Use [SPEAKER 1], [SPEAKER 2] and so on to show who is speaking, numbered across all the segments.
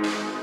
[SPEAKER 1] Bye.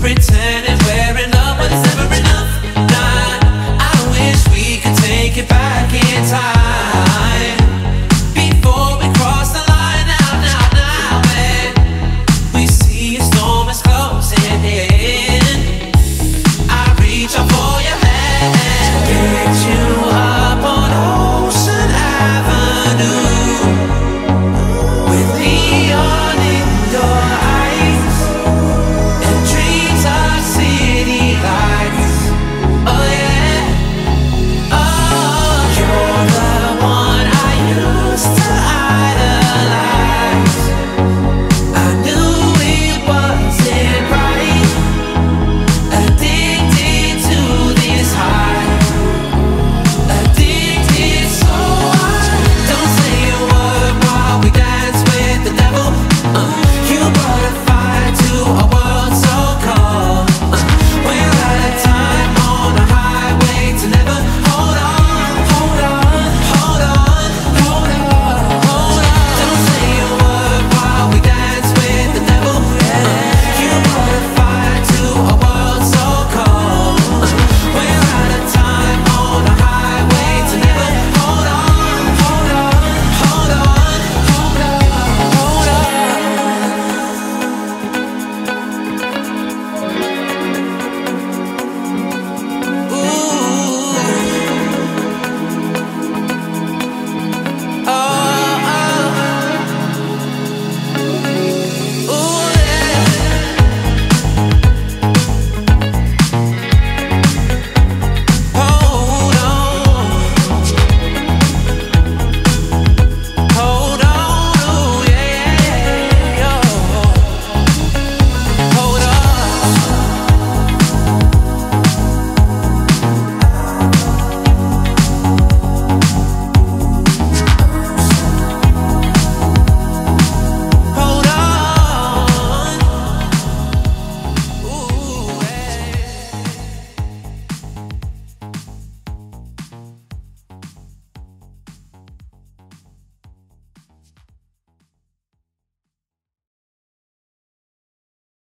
[SPEAKER 1] pretending we're in love, but it's never enough. I wish we could take it back in time.